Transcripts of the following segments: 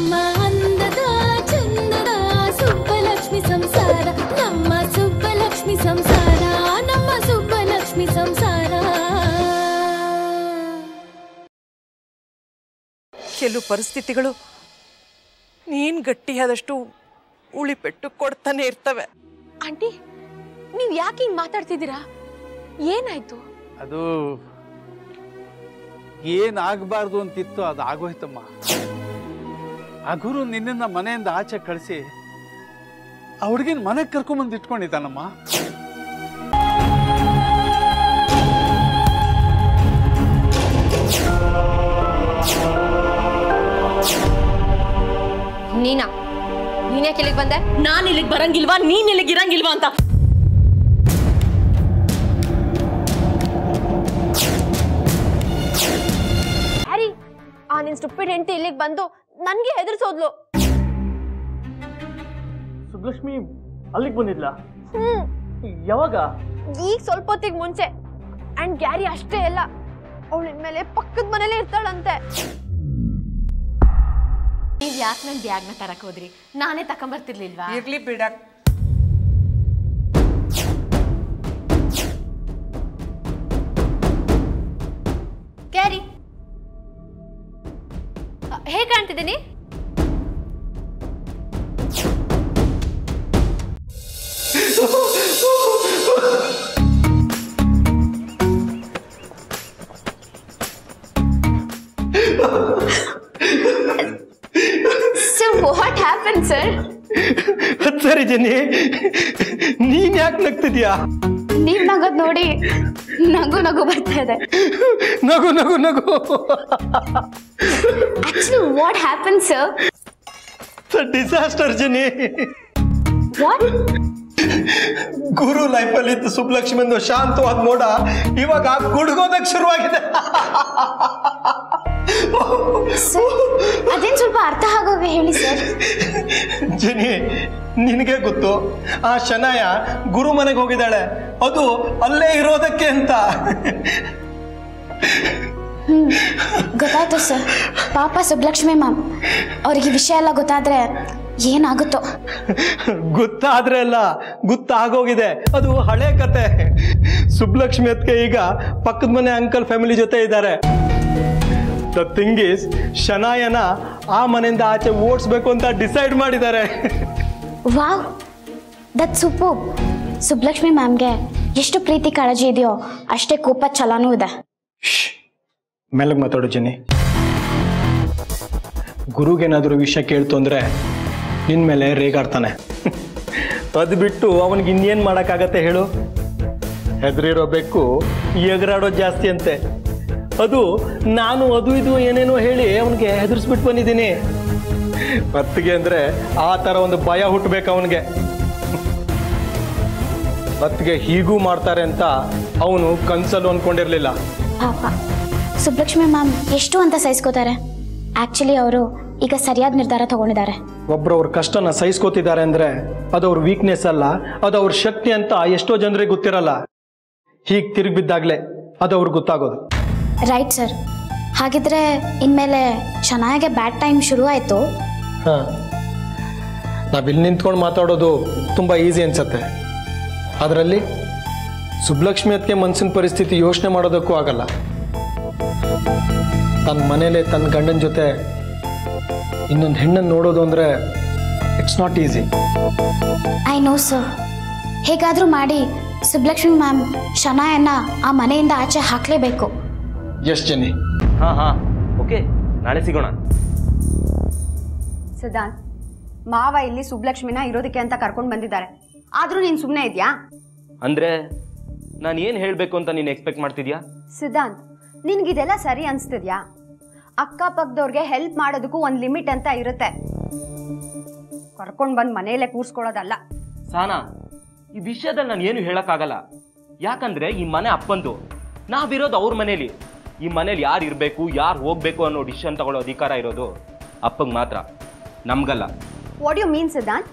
ನಮ್ಮ ಅಂದದ ಚಂದದ ಸುಬ್ಬಲಕ್ಷ್ಮಿ ಸಂಸಾರ. ನಮ್ಮ ಸುಬ್ಬಲಕ್ಷ್ಮಿ ಸಂಸಾರ ನಮ್ಮ ಸುಬ್ಬಲಕ್ಷ್ಮಿ ಸಂಸಾರ. ಕೆಲವು ಪರಿಸ್ಥಿತಿಗಳು ನೀನ್ ಗಟ್ಟಿಯಾದಷ್ಟು ಉಳಿಪೆಟ್ಟು ಕೊಡ್ತಾನೆ ಇರ್ತವೆ. ಆಂಟಿ ನೀವ್ ಯಾಕೆ ಹಿಂಗ್ ಮಾತಾಡ್ತಿದ್ದೀರಾ? ಏನಾಯ್ತು? ಅದು ಏನಾಗಬಾರ್ದು ಅಂತಿತ್ತು ಅದು ಆಗೋಯ್ತಮ್ಮ ಆ ಗುರು ನಿನ್ನ ಮನೆಯಿಂದ ಆಚೆ ಕಳಿಸಿ ಆ ಹುಡುಗಿನ ಮನೆಗೆ ಕರ್ಕೊಂಬಂದು ಇಟ್ಕೊಂಡಿದ್ದಾನಮ್ಮ. ನೀನಾ? ನೀನೇ ಇಲ್ಲಿಗೆ ಬಂದೆ? ನಾನು ಇಲ್ಲಿಗೆ ಬರಂಗಿಲ್ವಾ? ನೀನ್ ಇಲ್ಲಿಗೆ ಇರಂಗಿಲ್ವಾ ಅಂತ? ಆ ನಿನ್ ಸ್ಟುಪಿಡ್ ಹೆಂಡತಿ ಇಲ್ಲಿಗೆ ಬಂದು ನನ್ಗೆ ಹೆದರ್ಸೋದ್ಲು. ಸುಬ್ಲಕ್ಷ್ಮಿ ಅಲ್ಲಿಗೆ ಬಂದಿದ್ಲ? ಹ್ಮ್. ಯಾವಾಗ? ಈಗ ಸ್ವಲ್ಪ ಹೊತ್ತಿಗೆ ಮುಂಚೆ. ಅಂಡ್ ಗ್ಯಾರಿ ಅಷ್ಟೇ ಅಲ್ಲ ಅವಳ ಮೇಲೆ ಪಕ್ಕದ ಮನೇಲೆ ಇರ್ತಾಳಂತೆ. ನೀವ್ ಯಾಕೆ ನನ್ ಬ್ಯಾಗ್ನ ತರಕ್ ಹೋದ್ರಿ? ನಾನೇ ತಕೊಂಬರ್ತಿರ್ಲಿಲ್ವಾ? ಇರ್ಲಿ ಬಿಡಕ್ ಗ್ಯಾರಿ ಹೇಗೆ ಕಾಣ್ತಿದ್ದೀನಿ? ಸೊ ವಾಟ್ ಹ್ಯಾಪನ್ ಸರ್ ಸರಿ ಜನಿ ನೀನ್ ಯಾಕೆ ನಗ್ತಿದ್ಯಾ? ನೀವ್ ನಗೋದ್ ನೋಡಿ. ನಗು ನಗು ಬರ್ತಾ ಇದೆ. ನಗು ನಗು ನಗು. Actually what happen sir disaster ಜನಿ what ಗುರು ಲೈಫಲ್ಲಿ ಇತ್ತು ಸುಬ್ಲಕ್ಷ್ಮಿ ಶಾಂತವಾದ ಮೋಡ ಇವಾಗ ಗುಡ್ಗೋದಕ್ ಶುರುವಾಗಿದೆ. ಅದೇನ್ ಸ್ವಲ್ಪ ಅರ್ಥ ಆಗೋಗೆ ಹೇಳಿ ಸರ್ ಜನಿ ನಿನಗೆ ಗೊತ್ತು ಆ ಶನಾಯ ಗುರು ಮನೆಗೆ ಹೋಗಿದ್ದಾಳೆ. ಅದು ಅಲ್ಲೇ ಇರೋದಕ್ಕೆ ಅಂತ. ಗೊತ್ತಾಯ್ತು ಸರ್. ಪಾಪ ಸುಬ್ಲಕ್ಷ್ಮಿ ಮ್ಯಾಮ್ ಅವ್ರಿಗೆ ವಿಷಯ ಎಲ್ಲ ಗೊತ್ತಾದ್ರೆ ಏನಾಗುತ್ತೋ? ಗೊತ್ತಾದ್ರೆ ಅಲ್ಲ ಗೊತ್ತಾಗೋಗಿದೆ. ಅದು ಹಳೆ ಕತೆ. ಸುಬ್ಲಕ್ಷ್ಮಿ ಅದಕ್ಕೆ ಈಗ ಪಕ್ಕದ ಮನೆ ಅಂಕಲ್ ಫ್ಯಾಮಿಲಿ ಜೊತೆ ಇದ್ದಾರೆ. ದ ಥಿಂಗ್ ಇಸ್ ಶನಾಯನ ಆ ಮನೆಯಿಂದ ಆಚೆ ಓಡಿಸ್ಬೇಕು ಅಂತ ಡಿಸೈಡ್ ಮಾಡಿದ್ದಾರೆ. ವಾವ್ ದಟ್ ಸೂಪರ್ ಸುಬ್ಲಕ್ಷ್ಮಿ ಮ್ಯಾಮ್ಗೆ ಎಷ್ಟು ಪ್ರೀತಿ ಕಾಳಜಿ ಇದೆಯೋ ಅಷ್ಟೇ ಕೋಪ ಛಲನೂ ಇದೆ. ಮೆಲ್ಲಗೆ ಮಾತಾಡು ಜನಿ ಗುರುಗೇನಾದರೂ ವಿಷಯ ಕೇಳ್ತು ಅಂದ್ರೆ ನಿನ್ ಮೇಲೆ ರೇಗಾಡ್ತಾನೆ. ಅದು ಬಿಟ್ಟು ಅವನಿಗೆ ಇನ್ನೇನು ಮಾಡೋಕ್ಕಾಗತ್ತೆ ಹೇಳು? ಹೆದರಿರೋ ಬೆಕ್ಕು ಎಗರಾಡೋ ಜಾಸ್ತಿ ಅಂತೆ. ಅದು ನಾನು ಅದು ಇದು ಏನೇನೋ ಹೇಳಿ ಅವನಿಗೆ ಹೆದರ್ಸ್ಬಿಟ್ಟು ಬಂದಿದ್ದೀನಿ. ಮತ್ತಿಗೆ ಅಂದ್ರೆ ಆ ಥರ ಒಂದು ಭಯ ಹುಟ್ಟಬೇಕು ಅವನಿಗೆ. ಮತ್ತಿಗೆ ಹೀಗೂ ಮಾಡ್ತಾರೆ ಅಂತ ಅವನು ಕನ್ಸಲ್ಲೂ ಅನ್ಕೊಂಡಿರ್ಲಿಲ್ಲ. ಪಾಪ. ಸುಬ್ಲಕ್ಷ್ಮಿ ಮ್ಯಾಮ್ ಎಷ್ಟು ಅಂತ ಸಹಿಸ್ಕೋತಾರೆ? ಆಕ್ಚುಲಿ ಅವರು ಈಗ ಸರಿಯಾದ ನಿರ್ಧಾರ ತಗೊಂಡಿದ್ದಾರೆ. ಒಬ್ರು ಅವ್ರ ಕಷ್ಟನ ಸಹಿಸ್ಕೋತಿದ್ದಾರೆ ಅಂದ್ರೆ ಅದು ಅವ್ರ ವೀಕ್ನೆಸ್ ಅಲ್ಲ ಅದು ಅವ್ರ ಶಕ್ತಿ ಅಂತ ಎಷ್ಟೋ ಜನರಿಗೆ ಗೊತ್ತಿರಲ್ಲ. ಹೀಗೆ ತಿರುಗಿ ಬಿದ್ದಾಗ್ಲೇ ಅದು ಅವ್ರಿಗೆ ಗೊತ್ತಾಗೋದು. ರೈಟ್ ಸರ್ ಹಾಗಿದ್ರೆ ಇನ್ಮೇಲೆ ಚೆನ್ನಾಗೆ ಬ್ಯಾಡ್ ಟೈಮ್ ಶುರು ಆಯಿತು ಹಾ. ನಾವಿಲ್ಲಿ ನಿಂತ್ಕೊಂಡು ಮಾತಾಡೋದು ತುಂಬ ಈಸಿ ಅನ್ಸತ್ತೆ. ಅದರಲ್ಲಿ ಸುಬ್ಲಕ್ಷ್ಮಿ ಅದಕ್ಕೆ ಮನಸ್ಸಿನ ಪರಿಸ್ಥಿತಿ ಯೋಚನೆ ಮಾಡೋದಕ್ಕೂ ಆಗಲ್ಲ. ತನ್ನ ಮನೇಲೆ ತನ್ನ ಗಂಡನ ಜೊತೆ ಇನ್ನೊಂದು ಹೆಣ್ಣನ್ನು ನೋಡೋದು ಅಂದರೆ it's not easy I know sir ಹೇಗಾದರೂ ಮಾಡಿ ಸುಬ್ಲಕ್ಷ್ಮಿ ಮ್ಯಾಮ್ ಶನಾಯನ್ನ ಆ ಮನೆಯಿಂದ ಆಚೆ ಹಾಕಲೇಬೇಕು. ಎಸ್ ಜನಿ ಹಾಂ ಹಾಂ. ಓಕೆ ನಾಳೆ ಸಿಗೋಣ. ಸಿದ್ಧಾಂತ್ ಮಾವ ಇಲ್ಲಿ ಸುಬ್ಲಕ್ಷ್ಮಿನ ಇರೋದಕ್ಕೆ ಅಂತ ಕರ್ಕೊಂಡು ಬಂದಿದ್ದಾರೆ. ಆದ್ರೂ ನೀನ್ ಸುಮ್ಮನೆ ಇದ್ಯಾ? ಅಂದ್ರೆ ನಾನು ಏನು ಹೇಳಬೇಕು ಅಂತ ನೀನು ಎಕ್ಸ್ಪೆಕ್ಟ್ ಮಾಡ್ತಿದ್ಯಾ? ಸಿದ್ಧಾಂತ್ ನಿನ್ಗಿದೆಲ್ಲ ಸರಿ ಅನ್ಸ್ತಿದ್ಯಾ? ಅಕ್ಕಪಕ್ಕದವ್ರಿಗೆ ಹೆಲ್ಪ್ ಮಾಡೋದಕ್ಕೂ ಒಂದು ಲಿಮಿಟ್ ಅಂತ ಇರುತ್ತೆ. ಕರ್ಕೊಂಡು ಬಂದು ಮನೆಯಲ್ಲೇ ಕೂರ್ಸ್ಕೊಳ್ಳೋದಲ್ಲ. ಸಾನಾ ಈ ವಿಷಯದಲ್ಲಿ ನಾನು ಏನು ಹೇಳಕ್ಕಾಗಲ್ಲ. ಯಾಕಂದ್ರೆ ಈ ಮನೆ ಅಪ್ಪಂದು ನಾವಿರೋದು ಅವ್ರ ಮನೇಲಿ. ಈ ಮನೇಲಿ ಯಾರು ಇರಬೇಕು ಯಾರು ಹೋಗ್ಬೇಕು ಅನ್ನೋ ಡಿಸಿಷನ್ ತಗೊಳ್ಳೋ ಅಧಿಕಾರ ಇರೋದು ಅಪ್ಪಗೆ ಮಾತ್ರ. ನಮ್ಗಲ್ಲ. ವಾಟ್ ಯು ಮೀನ್ ಸಿದ್ಧಾಂತ್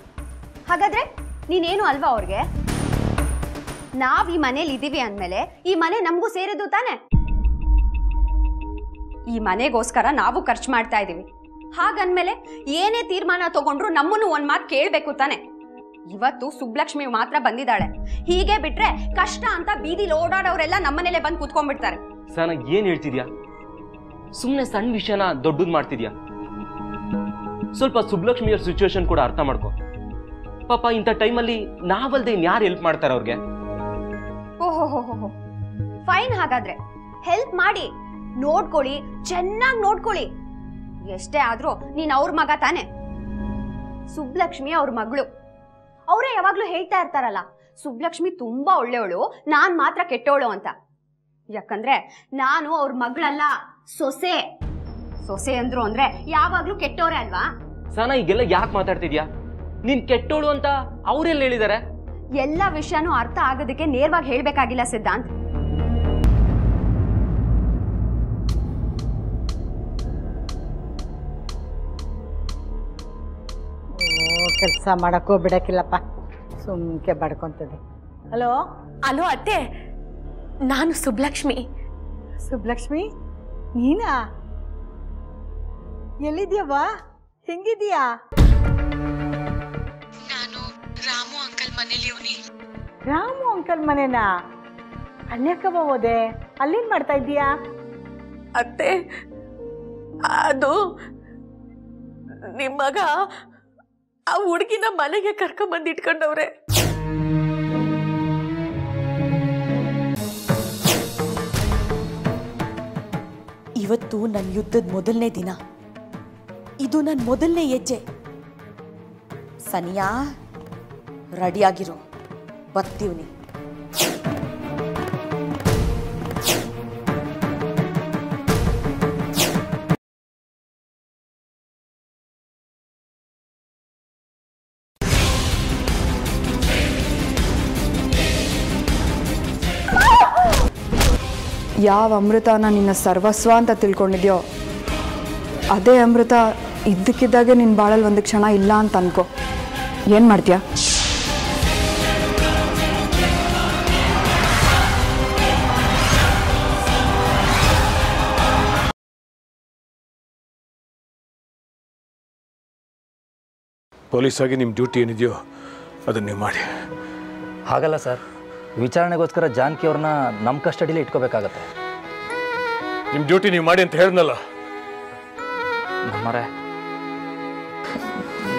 ಹಾಗಾದ್ರೆ ನೀನೇನು ಅಲ್ವಾ ಅವ್ರಿಗೆ? ನಾವ್ ಈ ಮನೇಲಿ ಇದೀವಿ ಅಂದ್ಮೇಲೆ ಈ ಮನೆ ನಮಗೂ ಸೇರಿದ್ದು ತಾನೆ? ಈ ಮನೆಗೋಸ್ಕರ ನಾವು ಖರ್ಚು ಮಾಡ್ತಾ ಇದೀವಿ. ಹಾಗಂದ್ಮೇಲೆ ಏನೇ ತೀರ್ಮಾನ ತಗೊಂಡ್ರು ನಮ್ಮನ್ನು ಒಂದ್ ಮಾತು ಕೇಳ್ಬೇಕು ತಾನೆ? ಇವತ್ತು ಸುಬ್ಲಕ್ಷ್ಮಿ ಮಾತ್ರ ಬಂದಿದ್ದಾಳೆ. ಹೀಗೆ ಬಿಟ್ರೆ ಕಷ್ಟ ಅಂತ ಬೀದಿಲಿ ಓಡಾಡೋರೆಲ್ಲ ನಮ್ಮನೇಲೆ ಬಂದು ಕೂತ್ಕೊಂಡ್ಬಿಡ್ತಾರೆ. ಸರ್ ಏನ್ ಹೇಳ್ತಿದ್ಯಾ? ಸುಮ್ಮನೆ ಸಣ್ಣ ವಿಷಯನ ದೊಡ್ಡದು ಮಾಡ್ತಿದ್ಯಾ? ಸ್ವಲ್ಪ ಸುಬ್ಲಕ್ಷ್ಮಿಯವ್ರ ಸಿಚುವೇಶನ್ ಕೂಡ ಅರ್ಥ ಮಾಡ್ಕೊ. ಪಾಪ ಇಂಥ ಟೈಮಲ್ಲಿ ನಾವಲ್ದೆ ಇನ್ಯಾರು ಹೆಲ್ಪ್ ಮಾಡ್ತಾರೆ ಅವ್ರಿಗೆ? ಓಹೋ ಫೈನ್ ಹಾಗಾದ್ರೆ ಹೆಲ್ಪ್ ಮಾಡಿ, ನೋಡ್ಕೊಳ್ಳಿ, ಚೆನ್ನಾಗಿ ನೋಡ್ಕೊಳ್ಳಿ. ಎಷ್ಟೇ ಆದ್ರೂ ನೀನ್ ಅವ್ರ ಮಗ ತಾನೆ. ಸುಬ್ಲಕ್ಷ್ಮಿ ಅವ್ರ ಮಗಳು. ಅವರೇ ಯಾವಾಗ್ಲೂ ಹೇಳ್ತಾ ಇರ್ತಾರಲ್ಲ, ಸುಬ್ಲಕ್ಷ್ಮಿ ತುಂಬಾ ಒಳ್ಳೆಯವಳು, ನಾನ್ ಮಾತ್ರ ಕೆಟ್ಟವಳು ಅಂತ. ಯಾಕಂದ್ರೆ, ನಾನು ಅವ್ರ ಮಗಳಲ್ಲ, ಸೊಸೆ. ಸೊಸೆ ಅಂದ್ರು ಅಂದ್ರೆ ಯಾವಾಗ್ಲೂ ಕೆಟ್ಟವ್ರೆ ಅಲ್ವಾ? ಸನ ಈಗೆಲ್ಲ ಯಾಕೆ ಮಾತಾಡ್ತಿದ್ಯಾ? ನೀನ್ ಕೆಟ್ಟೋಳು ಅಂತ ಅವ್ರೆಲ್ಲ ಹೇಳಿದಾರೆ? ಎಲ್ಲ ವಿಷಯನೂ ಅರ್ಥ ಆಗೋದಕ್ಕೆ ನೇರವಾಗಿ ಹೇಳ್ಬೇಕಾಗಿಲ್ಲ ಸಿದ್ಧಾಂತ್. ಕೆಲಸ ಮಾಡಕ್ಕೂ ಬಿಡಕ್ಕಿಲ್ಲಪ್ಪ. ಸುಮ್ಕೆ ಬಡ್ಕೊಂತದೆ ಹಲೋ? ಅಲೋ ಅತ್ತೆ. ನಾನು ಸುಬ್ಲಕ್ಷ್ಮಿ. ಸುಬ್ಲಕ್ಷ್ಮಿ? ನೀನಾ? ಎಲ್ಲಿದ್ಯವ್ವ? ಹೆಂಗಿದ್ಯಾ? ನಾನು ರಾಮು ಅಂಕಲ್ ಮನೇಲಿ ರಾಮು ಅಂಕಲ್ ಮನೆನಾ? ಅಲ್ಲಕ್ಕವ ಹೋದೆ. ಅಲ್ಲೇನ್ ಮಾಡ್ತಾ ಇದ್ದೀಯಾ? ಅತ್ತೆ ಅದು ನಿಮ್ಮ ಮಗ ಆ ಹುಡುಗಿನ ಮನೆಗೆ ಕರ್ಕೊಂಬಂದು ಇಟ್ಕೊಂಡವ್ರೆ. ಇವತ್ತು ನನ್ನ ಯುದ್ಧದ ಮೊದಲನೇ ದಿನ. ಇದು ನನ್ನ ಮೊದಲನೇ ಹೆಜ್ಜೆ. ಸನಿಯಾ ರೆಡಿಯಾಗಿರೋ ಬರ್ತೀವ್ನಿ ಯಾವ ಅಮೃತನ ನಿನ್ನ ಸರ್ವಸ್ವ ಅಂತ ತಿಳ್ಕೊಂಡಿದ್ಯೋ, ಅದೇ ಅಮೃತ ಇದ್ದಕ್ಕಿದ್ದಾಗೆ ನಿನ್ನ ಬಾಳಲ್ಲಿ ಒಂದು ಕ್ಷಣ ಇಲ್ಲ ಅಂತ ಅನ್ಕೋ. ಏನು ಮಾಡ್ತೀಯ? ಪೊಲೀಸ್ ಆಗಿ ನಿಮ್ಮ ಡ್ಯೂಟಿ ಏನಿದೆಯೋ ಅದನ್ನ ನೀವು ಮಾಡಿ. ಹಾಗಲ್ಲ ಸರ್. ವಿಚಾರಣೆಗೋಸ್ಕರ ಜಾನಕಿ ಅವ್ರನ್ನ ನಮ್ಮ ಕಸ್ಟಡಿಲಿ ಇಟ್ಕೋಬೇಕಾಗತ್ತೆ. ನಿಮ್ಮ ಡ್ಯೂಟಿ ನೀವು ಮಾಡಿ ಅಂತ ಹೇಳಿದ್ನಲ್ಲ. ನಮ್ಮರೆ.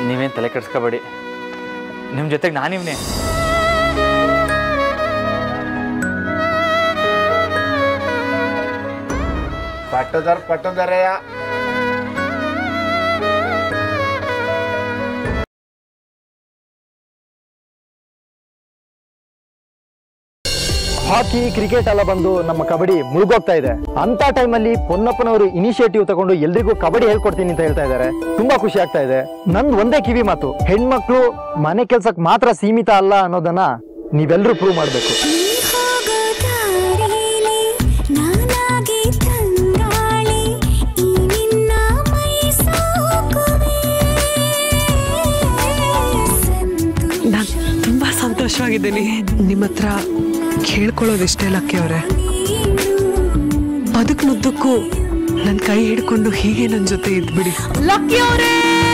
ನೀವೇನು ತಲೆ ಕೆಡಿಸ್ಕೋಬೇಡಿ ನಿಮ್ಮ ಜೊತೆಗೆ ನಾನಿವ್ನೇ ಪಟ್ಟದರ್ ಪಟ್ಟದರೆಯ ಹಾಕಿ ಕ್ರಿಕೆಟ್ ಎಲ್ಲ ಬಂದು ನಮ್ಮ ಕಬಡ್ಡಿ ಮುಳುಗೋಗ್ತಾ ಇದೆ. ಅಂತ ಟೈಮಲ್ಲಿ ಪೊನ್ನಪ್ಪನವರು ಇನಿಷಿಯೇಟಿವ್ ತಗೊಂಡು ಎಲ್ರಿಗೂ ಕಬಡ್ಡಿ ಹೇಳ್ಕೊಡ್ತೀನಿ ಅಂತ ಹೇಳ್ತಾ ಇದ್ದಾರೆ. ತುಂಬಾ ಖುಷಿ ಆಗ್ತಾ ಇದೆ. ನಂದ್ ಒಂದೇ ಕಿವಿ ಮಾತು ಹೆಣ್ಮಕ್ಳು ಮನೆ ಕೆಲ್ಸಕ್ಕೆ ಮಾತ್ರ ಸೀಮಿತ ಅಲ್ಲ ಅನ್ನೋದನ್ನ ನೀವೆಲ್ಲರೂ ಪ್ರೂವ್ ಮಾಡಬೇಕು. ನಾನು ತುಂಬ ಸಂತೋಷವಾಗಿದ್ದೀನಿ. ನಿಮ್ಮ ಹತ್ರ ಕೇಳ್ಕೊಳ್ಳೋದಿಷ್ಟೇ ಲಕ್ಕಿ ಅವರೇ. ಮುದ್ದಕ್ಕೂ ನನ್ನ ಕೈ ಹಿಡ್ಕೊಂಡು ಹೀಗೆ ನನ್ನ ಜೊತೆ ಇದ್ಬಿಡಿ. ಲಕ್ಕಿ ಅವರೇ!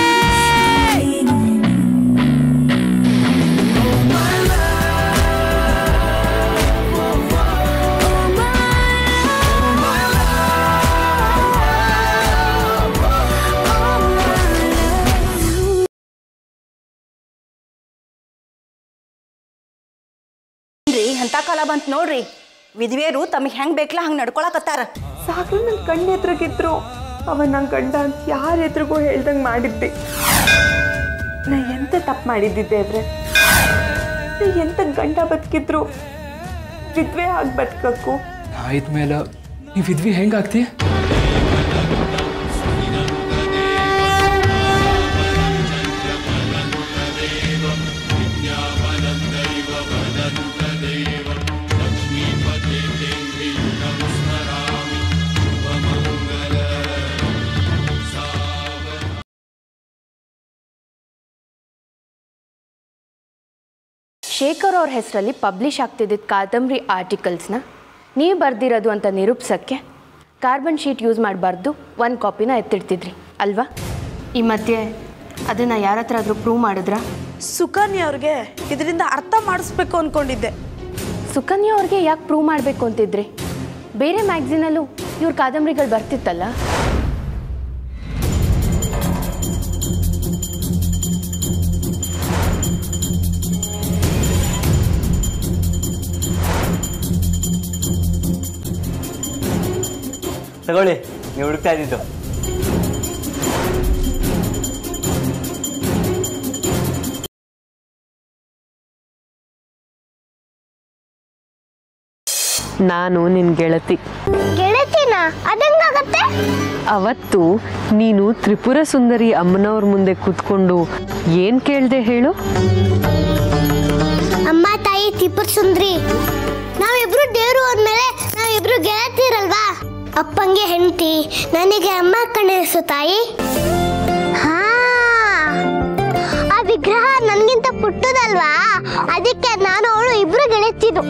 ಎಂಥ ಕಾಲ ಬಂತು ನೋಡ್ರಿ. ವಿಧವೆಯರು ತಮಗೆ ಹೆಂಗ್ ಬೇಕಲ್ಲ ಹಂಗೆ ನಡ್ಕೊಳಕತ್ತಾರ. ಸಾಕು ನನ್ನ ಕಣ್ಣು ಎದ್ರಗಿದ್ರು ಅವ ನನ್ನ ಗಂಡ ಅಂತ ಯಾರ ಎದ್ರಿಗೂ ಹೇಳ್ದಂಗೆ ಮಾಡಿದ್ದೆ. ನಾ ಎಂತ ತಪ್ಪು ಮಾಡಿದ್ದಿದ್ದೆ ಅವ್ರೆ ನಾ ಎಂತ ಗಂಡ ಬದುಕಿದ್ರು? ವಿದ್ವೆ ಆಗಿ ಬದುಕಕ್ಕೂ? ಆಯ್ದ್ಮೇಲೆ ನೀವು ವಿದ್ವಿ ಹೆಂಗಾಗ್ತಿ ಶೇಖರ್ ಅವ್ರ ಹೆಸರಲ್ಲಿ ಪಬ್ಲಿಷ್ ಆಗ್ತಿದ್ದಿದ್ದ ಕಾದಂಬರಿ ಆರ್ಟಿಕಲ್ಸ್ನ ನೀವು ಬರ್ದಿರೋದು ಅಂತ ನಿರೂಪಿಸೋಕ್ಕೆ ಕಾರ್ಬನ್ ಶೀಟ್ ಯೂಸ್ ಮಾಡಬಾರ್ದು ಒಂದು ಕಾಪಿನ ಎತ್ತಿಡ್ತಿದ್ರಿ ಅಲ್ವಾ? ಈ ಮಧ್ಯೆ ಅದನ್ನು ಯಾರ ಹತ್ರ ಆದರೂ ಪ್ರೂವ್ ಮಾಡಿದ್ರಾ? ಸುಕನ್ಯ ಅವ್ರಿಗೆ ಇದರಿಂದ ಅರ್ಥ ಮಾಡಿಸ್ಬೇಕು ಅಂದ್ಕೊಂಡಿದ್ದೆ ಸುಕನ್ಯ ಅವ್ರಿಗೆ ಯಾಕೆ ಪ್ರೂವ್ ಮಾಡಬೇಕು ಅಂತಿದ್ರಿ? ಬೇರೆ ಮ್ಯಾಗ್ಝಿನಲ್ಲೂ ಇವ್ರ ಕಾದಂಬರಿಗಳು ಬರ್ತಿತ್ತಲ್ಲ? ತಗೊಳ್ಳಿ ನೀವು ಹುಡುಕ್ತಾ ಇದ್ದಿದ್ದು. ನಾನು ನಿನ್ ಗೆಳತಿ. ಗೆಳತಿನ? ಅದಂಗಾಗತ್ತೆ? ಅವತ್ತು ನೀನು ತ್ರಿಪುರ ಸುಂದರಿ ಅಮ್ಮನವ್ರ ಮುಂದೆ ಕೂತ್ಕೊಂಡು ಏನ್ ಕೇಳ್ದೆ ಹೇಳು? ಅಮ್ಮ ತಾಯಿ ತ್ರಿಪುರ ಸುಂದರಿ. ನಾವಿಬ್ರು ದೇವ್ರು ಹೋದ್ಮೇಲೆ ನಾವಿಬ್ರು ಗೆಳತಿರಲ್ವಾ? ಅಪ್ಪಂಗೆ ಹೆಂಡತಿ, ನನಗೆ ಅಮ್ಮ ಕಣಿಸು ತಾಯಿ. ಹಾ, ಆ ವಿಗ್ರಹ ನನಗಿಂತ ಪುಟ್ಟದಲ್ವಾ? ಅದಕ್ಕೆ ನಾನು ಅವಳು ಇಬ್ರು ಗೆಳತಿದ್ದು